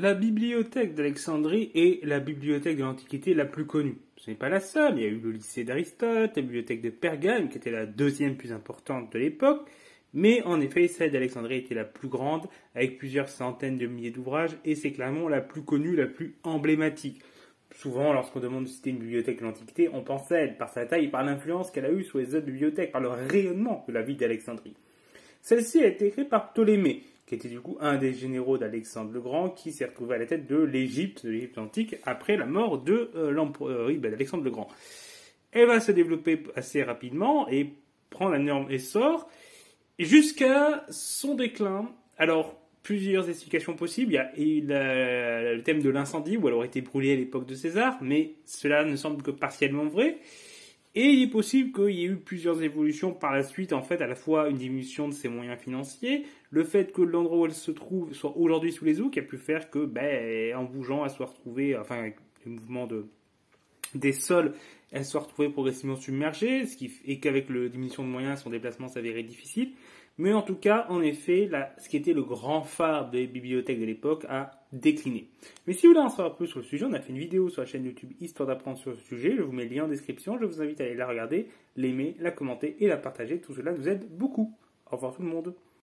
La bibliothèque d'Alexandrie est la bibliothèque de l'Antiquité la plus connue. Ce n'est pas la seule, il y a eu le lycée d'Aristote, la bibliothèque de Pergame, qui était la deuxième plus importante de l'époque, mais en effet, celle d'Alexandrie était la plus grande, avec plusieurs centaines de milliers d'ouvrages, et c'est clairement la plus connue, la plus emblématique. Souvent, lorsqu'on demande de citer une bibliothèque de l'Antiquité, on pense à elle par sa taille par l'influence qu'elle a eue sur les autres bibliothèques, par le rayonnement de la ville d'Alexandrie. Celle-ci a été créée par Ptolémée, qui était du coup un des généraux d'Alexandre le Grand, qui s'est retrouvé à la tête de l'Égypte, de l'Égypte antique, après la mort de euh, l'empereur ben, d'Alexandre le Grand. Elle va se développer assez rapidement et prendre un énorme essor jusqu'à son déclin. Alors, plusieurs explications possibles. Il y a, le thème de l'incendie, où elle aurait été brûlée à l'époque de César, mais cela ne semble que partiellement vrai. Et il est possible qu'il y ait eu plusieurs évolutions par la suite, en fait, à la fois une diminution de ses moyens financiers, le fait que l'endroit où elle se trouve soit aujourd'hui sous les eaux, qui a pu faire que, ben, en bougeant, elle soit retrouvée, enfin, avec le mouvement de, des sols, elle soit retrouvée progressivement submergée, ce qui, et qu'avec la diminution de moyens, son déplacement s'avérait difficile. Mais en tout cas, en effet, ce qui était le grand phare des bibliothèques de l'époque a décliné. Mais si vous voulez en savoir plus sur le sujet, on a fait une vidéo sur la chaîne YouTube Histoire d'apprendre sur ce sujet. Je vous mets le lien en description. Je vous invite à aller la regarder, l'aimer, la commenter et la partager. Tout cela nous aide beaucoup. Au revoir tout le monde.